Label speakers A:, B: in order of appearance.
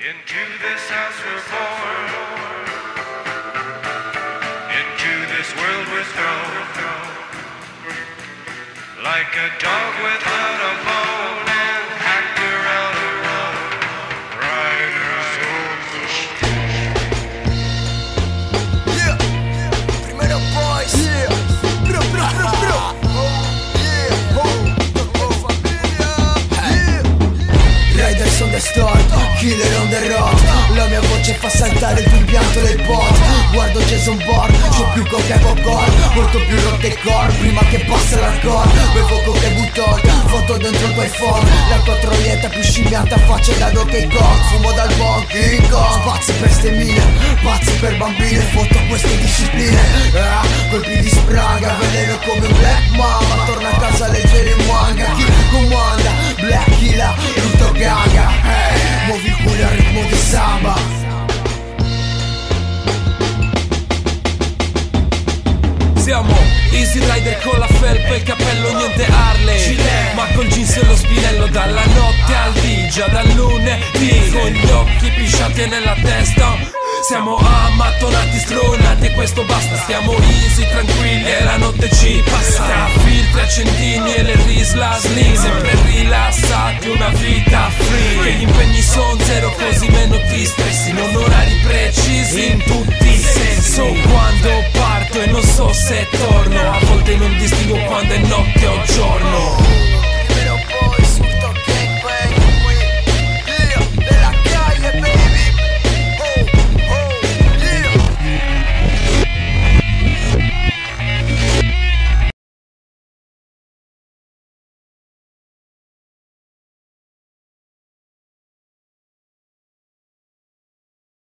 A: Into this house we're born. Into this world we're thrown. Like a dog without a bone,
B: start, killer on the road. La mia voce fa saltare il tuo impianto del bot Guardo Jason Bourne, c'ho più coca e popcorn Molto più rock e core, prima che passa l'hardcore. Bevo coca e button, foto dentro il tuo iPhone La tua troietta più scimmiata faccia da Donkey Kong Fumo dal bon King Pazzi per ste mine, pazzi per bambine Foto queste discipline. Ah, Colpi di spraga, veleno come un black mama Torna a casa leggero in manga. Chi
C: Ma col jeans e lo spinello dalla notte al di già dal lunedì Con gli occhi pisciati nella testa. Siamo ammattonati, stronati e questo basta Stiamo easy, tranquilli e la notte ci passa. Tra filtri, accendini e le risla slim Sempre rilassati, una vita free. Che gli impegni son zero così meno ti stressi Non orari precisi in tutti i sensi. Quando parto e non so se torno A volte non distingo quando è notte o giorno